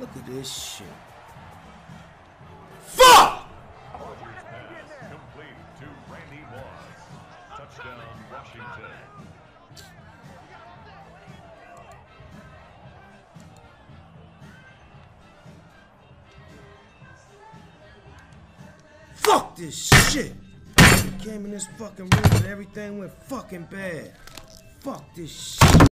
Look at this shit. Fuck! Fuck this shit! Came in this fucking room and everything went fucking bad. Fuck this shit.